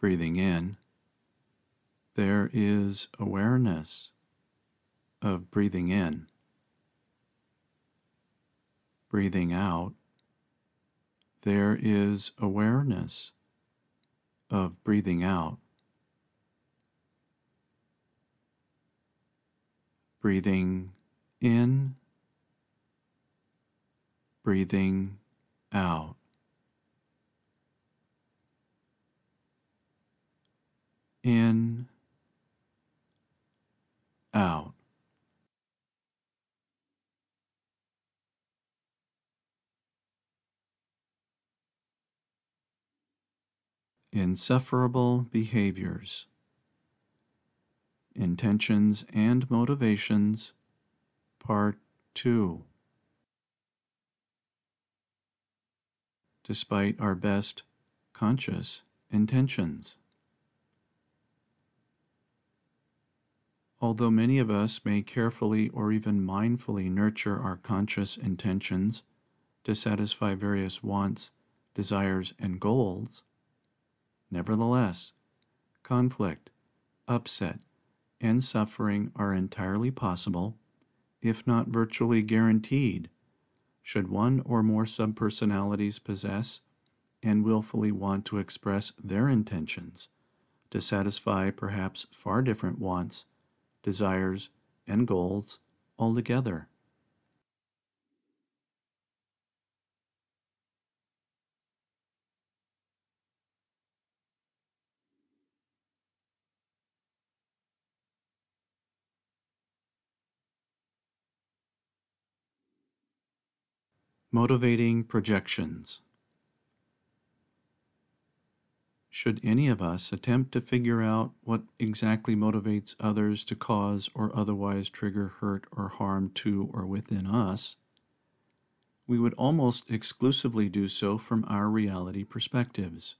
Breathing in, there is awareness of breathing in. Breathing out, there is awareness of breathing out. Breathing in, breathing out. In, out. Insufferable behaviors, intentions and motivations, Part 2. Despite our best conscious intentions. Although many of us may carefully or even mindfully nurture our conscious intentions to satisfy various wants, desires, and goals, nevertheless, conflict, upset, and suffering are entirely possible, if not virtually guaranteed, should one or more subpersonalities possess and willfully want to express their intentions to satisfy perhaps far different wants desires, and goals altogether. Motivating projections. Should any of us attempt to figure out what exactly motivates others to cause or otherwise trigger hurt or harm to or within us, we would almost exclusively do so from our reality perspectives,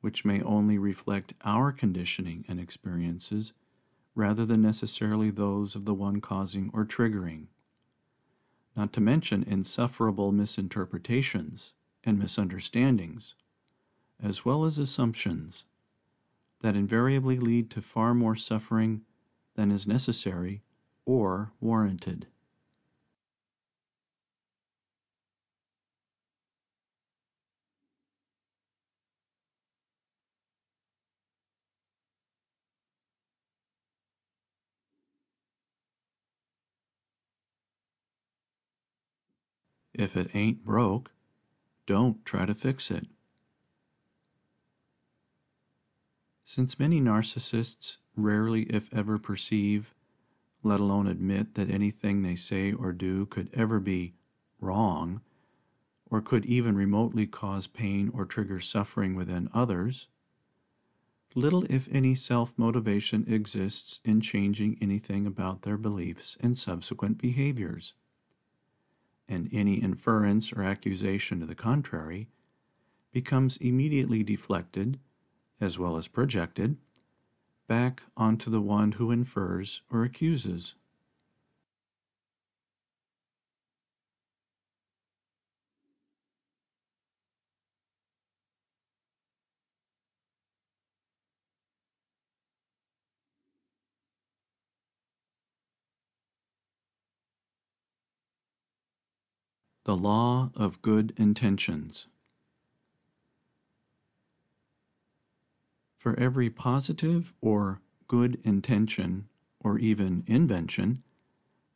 which may only reflect our conditioning and experiences rather than necessarily those of the one causing or triggering, not to mention insufferable misinterpretations and misunderstandings as well as assumptions that invariably lead to far more suffering than is necessary or warranted. If it ain't broke, don't try to fix it. Since many narcissists rarely, if ever, perceive, let alone admit, that anything they say or do could ever be wrong, or could even remotely cause pain or trigger suffering within others, little, if any, self motivation exists in changing anything about their beliefs and subsequent behaviors. And any inference or accusation to the contrary becomes immediately deflected as well as projected, back onto the one who infers or accuses. The Law of Good Intentions. For every positive or good intention or even invention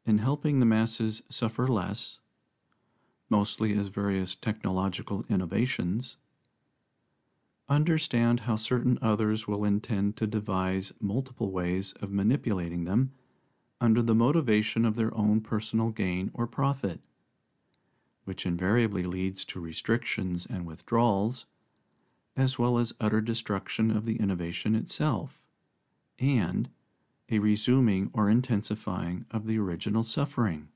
in helping the masses suffer less, mostly as various technological innovations, understand how certain others will intend to devise multiple ways of manipulating them under the motivation of their own personal gain or profit, which invariably leads to restrictions and withdrawals as well as utter destruction of the innovation itself, and a resuming or intensifying of the original suffering.